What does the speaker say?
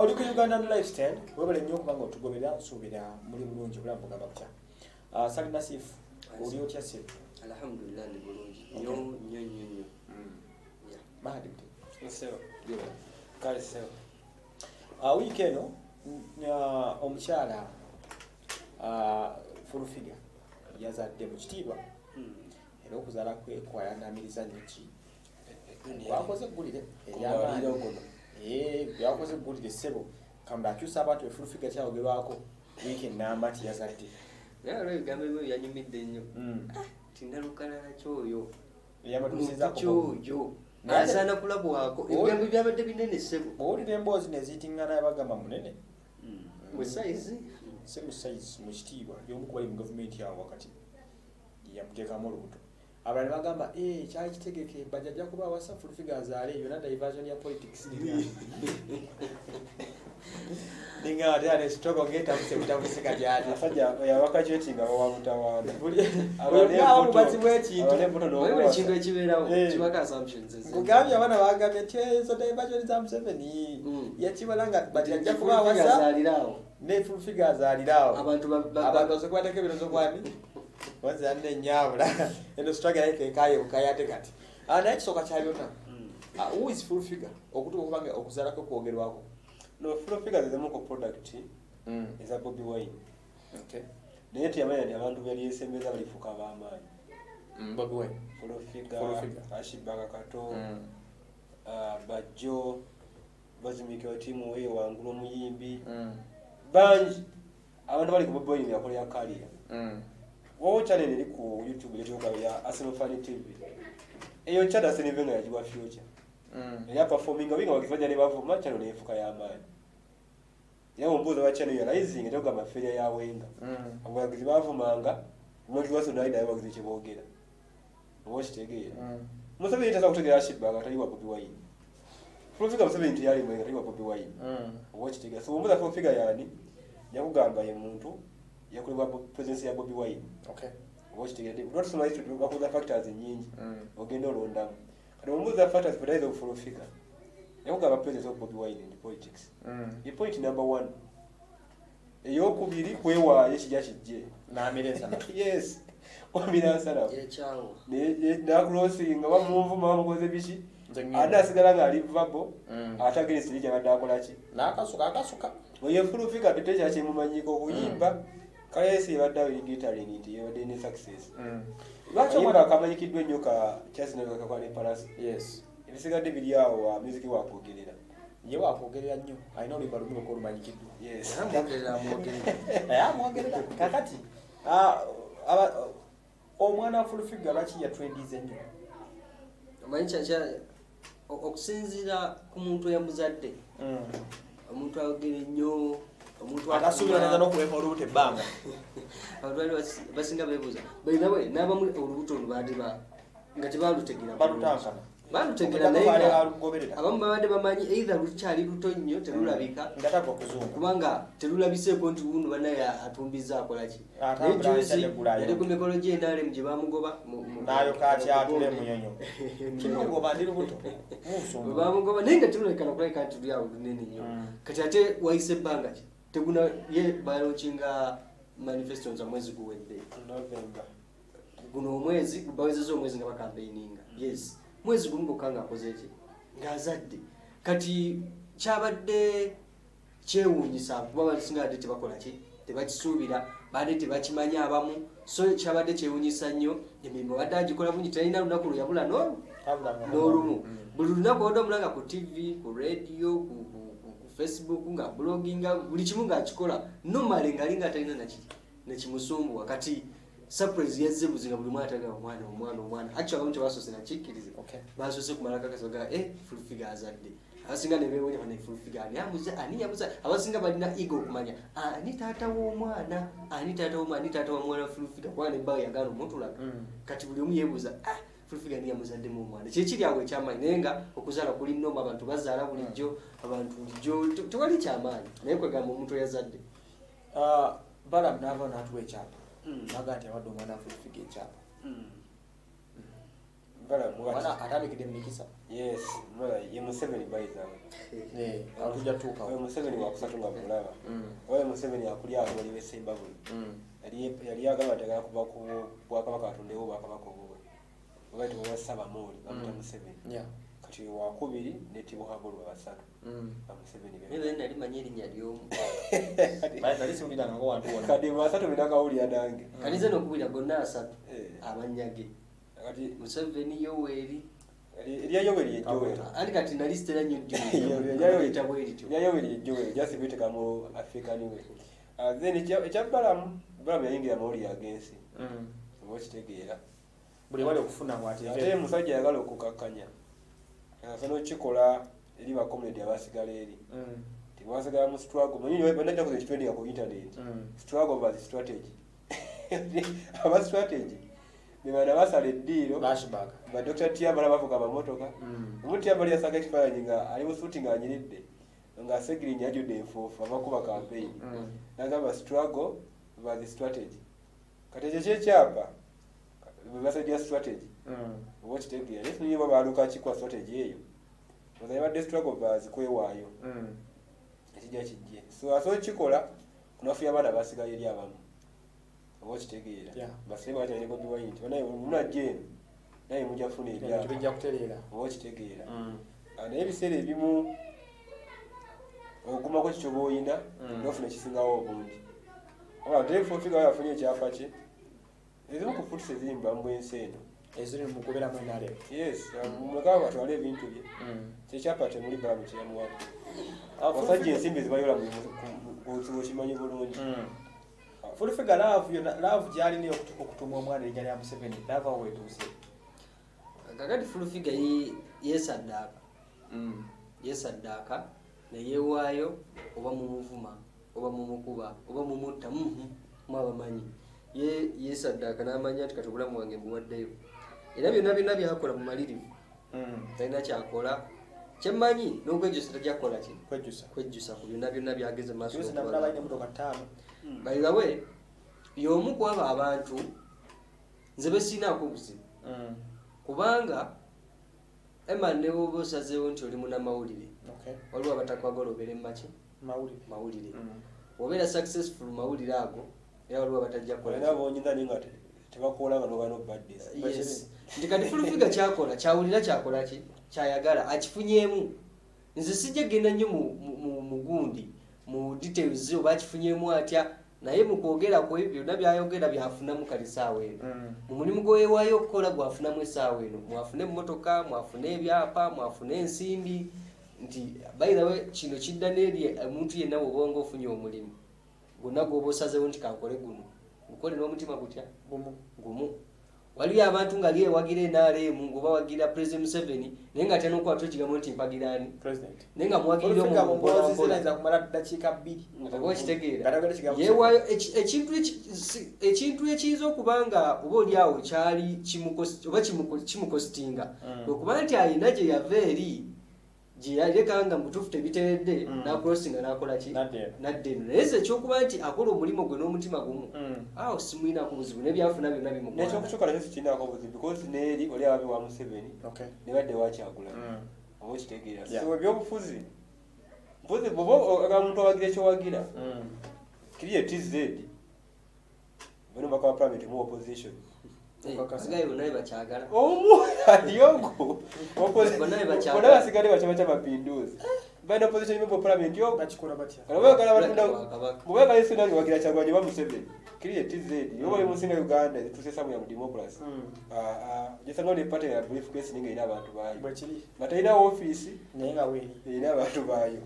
oli ku ugandan lifestyle webale nnyo okuba nga otugobera nsuubira muli bulungi obulamu bugamba butya Ah, sali nasifu oli otya se alhamdulillah ndi bulungi. Nnyo nnyo nnyo Yeah. mahadi Nsebo. Kale sebo. wiiki eno ah, omukyala ah, fulufiga yazadde mu kitiibwa. Mm. era okuzaala kwe kwayanamiriza nnyo ki Dunia. gwakoze eggulire eryamaanyi okuno. gwakoze eggulire ssebo kambe akyusa abantu efulufiga kyayogerwako wiiki enamba ti yazadde naye olwo ebigambo ebyo byanyumidde nnyo Mm. tinalukalala kyoyo eyamatuusiza muntu kyoyo Naye- asaana kulabwako ebigambo byabadde binene ssebo bwowulira emboozi neziyitiŋŋana bagamba munene. Bwe sayizi si musaizi mu kitiibwa yomu ku bali mu gavumenti awo wakati. Yamuteekamu olubuto abalala bagamba "Eh, kyali kitegeke bajajja kuba awasa fulufiga azaale yona diversion ya politics. Ninga ate ate sitoko ngetabuse butabuse katyati Abasajja yabaka kyetinga bawamutawaana. omubazi bwekintu oye buli kintu. Ekibeerawo Eh. kibaka assumptions nkugambye abaana bagambye nti ezo diversion za museveni. Mm. yakibala nga bajajja kuba awasa ne abantu ba- ba- abantu ba- osokubateka ebirozo kwani wazanne enyabula eno struggle yake ekaye bukayate kati Ah, naye kya byonna Mm. Ah, who is full figure okutuuka okubanga okuzaalako kwogerwako No, Full Figures zemu ku product eza Bobby Wine. Okay. Naye teyamanya nti abantu byalyesembeza balifuuka ab'amaanyi. Mm, Bobi Wine. Full Full Figure, Figure. Ashibaka Kato, Mm. ah, Bajjo, bazimikira tiimu we wangulu omuyimbi. Mm. Bangi abantu bali ku Bobby Wine yakolera kaliya. Wowo channel eri ku youtube yetioga ya arsenal fan tv eyo channel sinive nga yagiwa future. Mm. eya performing abinga bagifanya ne bavuma channel nefuka y'amaanyi era ombuuza wa channel ya rising etioga maferya ya wenga Mm. abawagizi bavumanga omwagi wa sonali naye abawagizi kyeboogera oba okitegeera Mm. museveni tasa kutegeera ashibanga tali wa bobi wine fulfiga museveni teyalimu nga tali wa bobi wine Mm. oba okitegeera so ombuuza fulfiga yani yakugamba ye muntu yakolebwa presence ya bobi wine. Okay. bakuza factors nyingi. Mm. ogenda olondamu kati omubuuza factors fertilize okufulufika yakugamba presence of bobi wine in politics. Mm. ye point number one. Eyokubiri kwewaayo kijja kijje yes wamira nsalawo nakulosinga bamuvuma bamukoze biki ate asigala ngaali vabo. Mm. ate agenesiri kyabadde akolaki N'akasuka akasuka. oye fulufika tetekyakimumanyiko okuyimba kalesi ebadde awirigitaling nti yebadde ne success Mm. lwaki omwana akamanyikiddwa ennyo ka kyasinakakwane palasi Yes. ebisigadde biri awo wa music wakwogerera Ye wakwogerera nnyo. Alina oluyimba lumu lwokka olumanyikiddwa. yes amwogerera. Kakati. ah, aba- omwana wa fulufiga lwaki yatwendize nnyo? omanyi kyakya okusinziira ku muntu eyamuzadde Mm. omuntu ayogera ennyo neza n'okuweeka olubuto ebbanga. basi- basinga beebuuza. Balina bwe n'abamu olubuto olubaadde ba nga tebalutegera Balutankana. balutegera naye abamu babadde bamanyi eitha lukyali luto nnyo terulabika. Kuzungu. kubanga terulabiseeko nti wuno banaye atumbiza akolaki akyadde gulayo. yali ku mikolo gy'endalemu gye bamugoba bwe bamugoba naye nga terulabikana kulabika nti luli awo lunene nnyo. Mm. kati ate wayise ebbanga ki teguna ye balokinga manifesto za mwezi guwedde. November. Guno omwezi bawezeza omwezi nga bakampeininga yes. Mwezi gumu gokka ngaakoze ki? Ng'azadde kati kyabadde kyewuunyisa kuba basinga badde tebakola ki? Tebakisuubira badde tebakimanya abamu. So kyabadde kyewuunyisa nnyo emirimu badde agikola bungi talina lunaku lwe yabula n'olu? Tabula nga n'olumu. Mm. buli lunaku odde omulanga ku tv ku radio ku facebook nga bloginga buli kimu ng'akikola nomale ngaali nga talina naki nekimusumbuwa kati surprise yazze buzi nga buli mwana talaga omwana omwana omwana. Actually abamu tebasoose nakikkirize Okay. basoose kumala kakasa ga eh fulfiga azadde. Abasinga nebewonya bana fulfiga ani? Amuze ani? Yamuza abasinga balina ego okumanya ani taata w'omwana? Ani taata w'omwana? Ani taata wa mwana fulfiga kubanga nebbawe yagaana omutulaga Mm. kati buli omu yeebuuza ah fulfiga ni yamuzaddemu omwana kyekiri awo ekyamaanyi naye nga okuzaala kuli noma abantu bazaala bulijjo abantu bulijjo te- tewali kyamaanyi. Naye kwegamba omuntu eyazadde Ah, balamu naava n'atuwa ekyapa. Naga nti awadde omwana afulufiga ekyapa. Bala muwati mwana atandikidde mu mikisa? Yes. Mala ye museveni bayizawe Eh, awo tujja oyo tutuukawo museveni wakusatu nga mulaba. Mm, oyo museveni akulya aboli besembabulo mm. yali yali agamba nti agala kuva ku bwakabaka atondewo bwakabaka obubwe obaiti bwa sabamooli bamuta Mm. museveni. Yeah. kati wakubiri ne tibuhabulu abasatu Mm. museveni siwuliranga ngo wantu wonna. kati basatu nange kaniza nokubira gonna asatu Eh. amannya ge kati museveni yoweri. Eryayoweri ejoweri andi kati nali sitera nnyo eryayoweri ejoweri jasi kwiteka mu african way Ah, then ekya balamu balamu yayingira amawulire agensi Mm. oba okitegeera buli wali okufuna ate musajja ayagala okukakkanya. Asa nokikola eri bakomunity abasigala eri. Mm. tibasigala mu struggle banajjakoza ekitwendinga ku internet. Mm. struggle bas strategy. Aba strategy. Bebana basala eddiiro. Flashback. ba dr tiambala bavuga amamotoka Mm. omuntu tiambala yasaga ekifaananyi nga ali mu suuti ng'anyiridde nga segirinyi ajjudde enfuufu abakuba campaign. Nagamba struggle bas strategy. Kati ekyo kyekyapa bebasajja strategy. Oba okitegeera naye tunyibwa baaluka ki kwa strategy eyo oza yabadde struggle bas kwewaayo ekijja kijje so asobola okukikola kunafuya abaana basigayo eri abamu. Oba okitegeera Yeah. basebe batyane bobi wine nti banaye munajja eno naye mujja bijja kutereera. oba okitegeera Mm. Ah, naye ebiseera ebimu ogumako kikyo bwoyina Mm. nofuna ekisingawo obungi oba tefufigawo yafunye ekyapa kye ezimu ku futusi eziri mu bulamu bw'ensi eno. Eziri mu kubeeramu enale yes mugaba batwale ebintu bye. Mm. kyekyapa temuli balamu kyeyamuwako Ah, abasajja ensimbi zibayola okimanyi bulungi. Mm. figure love yonna love gyalina okutuka okutuma omwana erinnya lya museveni awo wetuuse. Kakati fulufiga yesaddaaka Mm. yesaddaaka neyeewaayo oba mumuvuma oba mumukuba oba mumutta mwabamanyi ye yesaddaaka n'amanya nti kati obulamu wange mbuwaddeyo era byonna byonna byakola mu malirivu Mm. talina kyakola. Kyemmanyi n'okwejjusa tajakukola ki? Kwejjusa. Ku byonna byonna byageze mu maaso juzi n'okukola. namulaba alina emmotoka ttaano. By the way y'omu ku abo abantu nze besiinaako obuzibu Mm. kubanga ema ne woba osazeewo nti oli munamawulire waliwo abatakwagala obeere mumaki mawulire. Mm. obeera successful mu mawulire ago era waliwo abatajja kukola olina bonyina naye nga te- tebakuwola nga noba nobaddes yes. Nti kati fulufiga kyakola kyawulira kyakola ki? Kyayagala akifunyemu nze sijja genda nnyo mu- mu- mu- mu gundi mu details oba akifunyemu atya naye mu kwogera kwe byonna byayogera byafunamu kati saawa eno. Mm. mu mulimu gweweewaayo okukola gwafunamu essaawa eno. Mwafune emmotoka mwafune ebyapa mwafune ensimbi. Nti bayirawe kino kidda n'eri omuntu yenna bwoba nga ofunye omulimu gwonna gwoba osazewo nti kankole guno gukole n'omutima gutya? Gumu. Waliyo abantu nga lyewagira enrm ngaoba wagira president museveni naye nga atya nokukwata ekigambo nti president. Naye nga muwagirira Olufika mu mboozi omuntu zirayinza kumala ddakiika bbiri. Oba okitegeera yeewaayo eki- ekintu ekiyinza okuba nga oba oliawo kyali oba kimuko- kimukositinga Mm. okuba nti ayina gye yava eri gye yaleka nga mutuufu tebiteredde Mm. nakulosinga nakola ki Nadda eno. naye ze ekyokuba nti akola omulimu gwe n'omutima gumu Mm. awo simwinaku buzibu nebyafuna byonna bimugwana nekyokukyuka nakyo sikirinako buzibu because neeri oli ababi wa museveni Okay. nebadde wakyagula Mm. oba okitegeera so ebyobufuzi mpozi bwoba ogamba omuntu owagira ekyowagira kiri ye tz bano baka parliament mu opposition omu aliogo Bonna be bakyagala. bona basigale bakyama kya mapinduzi. Balina opposition member of parliament yogo bakikola batya olabagala batunda Kabaka. mubagala esina wagira kyagwanyi ba museveni. Kiri ye tz yoba oli musinga uganda. Etusesa mu democracy. Jesanga ne pate ya brief case ninga ina abantu bayo. Bwekiri nga talina ofiisi naye nga weeri erina abantu bayo